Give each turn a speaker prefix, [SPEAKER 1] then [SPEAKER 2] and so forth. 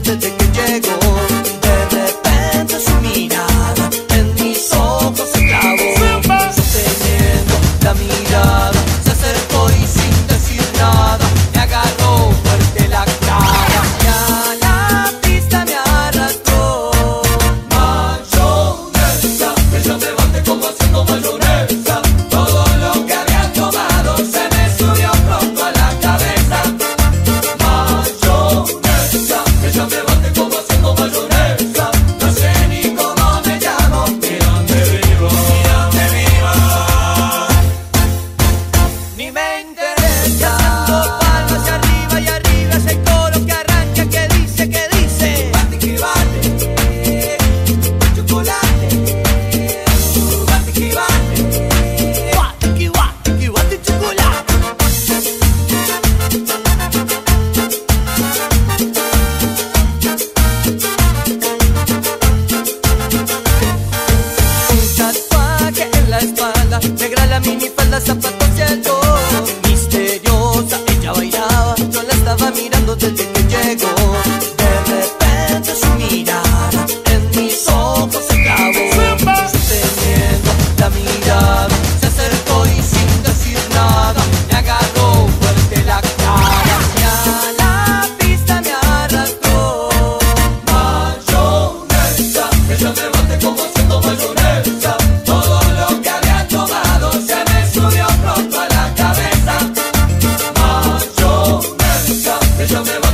[SPEAKER 1] desde que llegó ni me interesa. Echando palmas hacia arriba y arriba es el coro que arranca, que dice, que dice. Bate chocolate. Bate que bate, chocolate. Un tatuaje en la espalda, negra la minifalda, zapatos y el De repente su mirada en mis ojos se clavó. Teniendo la mirada, se acercó y sin decir nada me agarró fuerte la cara. Y a la pista me arrastró. Mayonesa, ella me bate como siendo mayonesa. Todo lo que había tomado se me subió pronto a la cabeza. Mayonesa, ella me bate